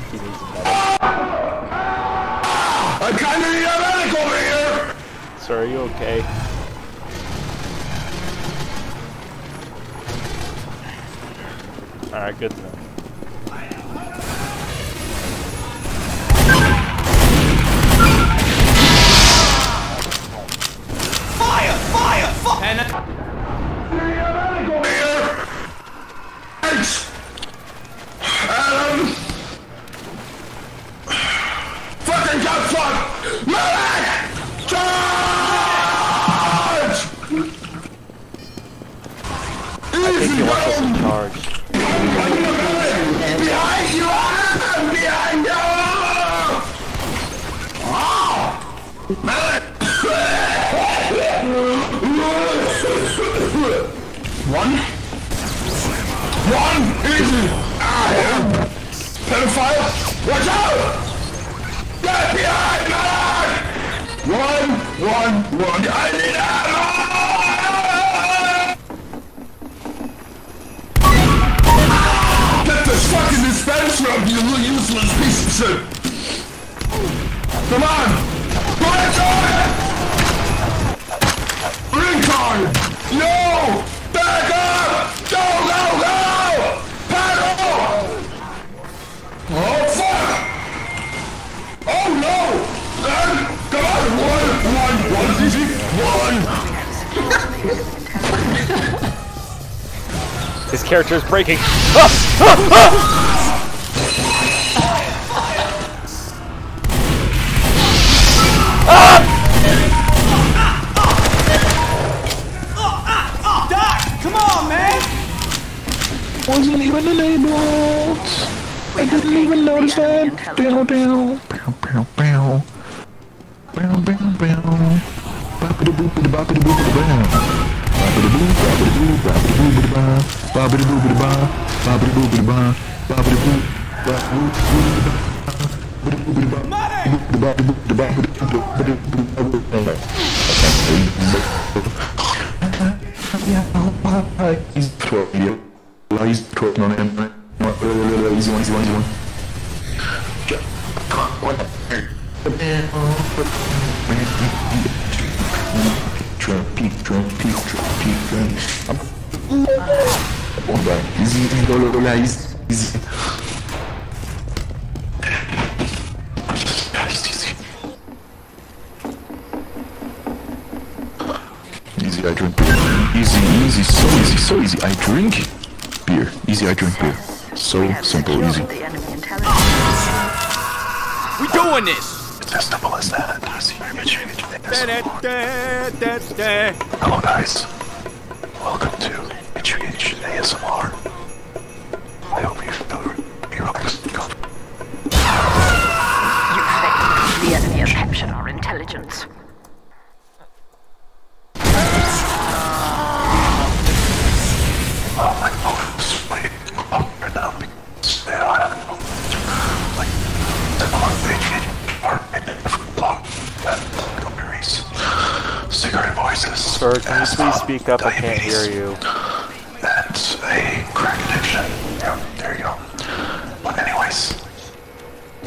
Think he needs a. I kinda need a medic over here! Sir, are you okay? Alright, good to know. Medic! Charge! I think he wants us charge. Behind you! Adam! Behind you! Oh! Medic! One? One! Easy! I am pedophile! Watch out! Get behind! One, one, one. I need ammo! Get this fucking dispenser up, you little useless piece of shit! Come on! His character is breaking. Ah! Ah! Ah! Doc! Come on, man! Wasn't even enabled. I didn't even notice that. Down, down. Bow, bow, bow. Bow, bow, bow. Boppity-boopity, boppity-boopity, bow. Boppity-boo, boppity-boo, boppity-boopity, bow. Boppity-boopity, bow. Boppity-boopity, bow. Boppity-boo, boppity-boopity, bow. Boppity-boopity, bow. Boppity-boopity, boppity-boopity, boppity-boopity, bow. He's 12, yeah. He's 12 on him, right? Easy one, easy one, easy one. Come on, one. Trump, peek, Trump, peek, Trump, peek, Trump. I'm... One back. Easy, easy, go, go, go, easy, easy. Guys, easy. Easy, I drink beer. Easy, easy, so easy, so easy. I drink beer. Easy, I drink beer. So simple, easy. We doing this! As simple as that. Easy. Da-da-da-da-da. Hello, guys. Welcome to HVH ASMR. Voices. Can you please speak up? I can't hear you. That's a crack addiction. Yeah, there you go. But anyways,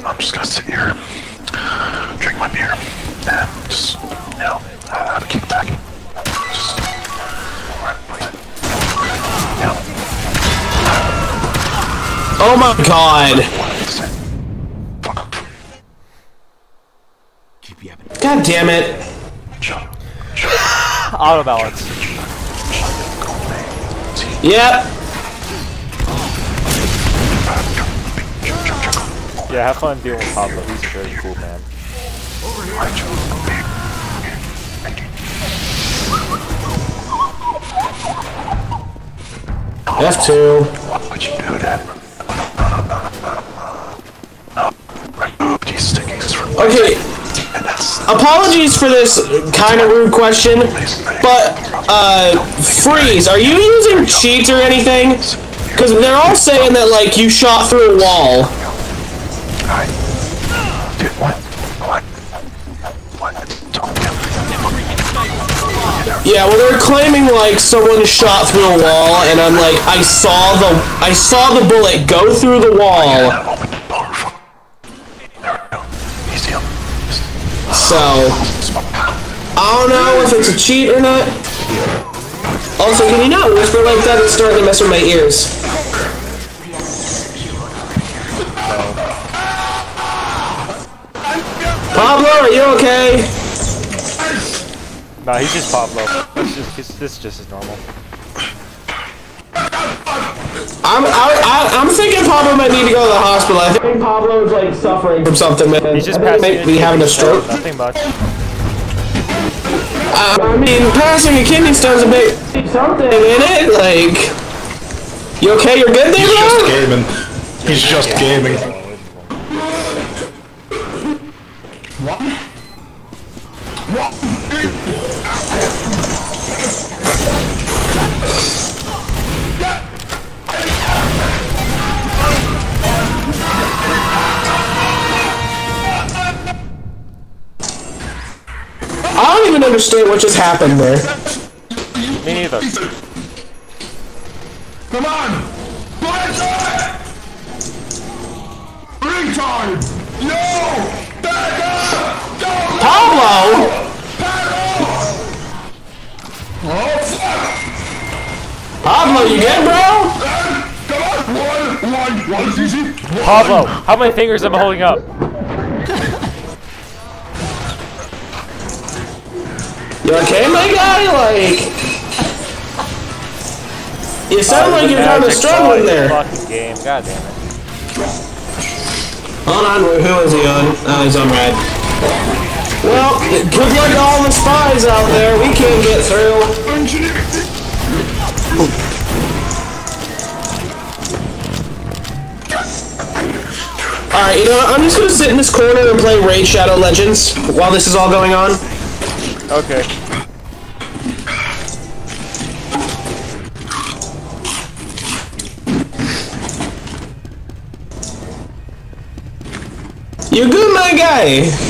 I'm just gonna sit here, drink my beer, and just, you know, uh, keep packing. Just, you know, Oh my god. God damn it. Shut Auto balance. Yep. Yeah, have fun dealing with Pablo. He's a very cool man. F2. What'd you do that? Remove these stickies from Okay, and that's apologies for this kind of rude question, but, uh, Freeze, are you using cheats or anything? Because they're all saying that, like, you shot through a wall. I Dude, what? What? What? Yeah, well, they're claiming, like, someone shot through a wall, and I'm like, I saw the, I saw the bullet go through the wall, so, I don't know if it's a cheat or not. Also, can you not whisper like that? It's starting to mess with my ears. Pablo, are you okay? Nah, he's just Pablo. This is just, this just is normal. I'm I, I, I'm thinking Pablo might need to go to the hospital. I think Pablo is like suffering from something, man. He's just I think passing. might having a stroke. Nothing much. Uh, I mean, passing a kidney stone's a big something in it. Like, you okay? You're good there, He's just gaming. He's just gaming. Even understand what just happened there. Me neither. Come on! Fire Ring time! No! Back up! Don't Pablo, Oh, fuck! Pablo, you good, bro? Come on! One, one, one easy. Pablo, how many fingers am I holding up? You okay, my guy? Like, you sound like you're kind of Magic struggling there. Fucking game. God damn it. Hold on, who is he on? Oh, he's on red. Well, good luck to all the spies out there. We can't get through. Alright, you know what? I'm just gonna sit in this corner and play Raid Shadow Legends while this is all going on. Okay. You're good, my guy?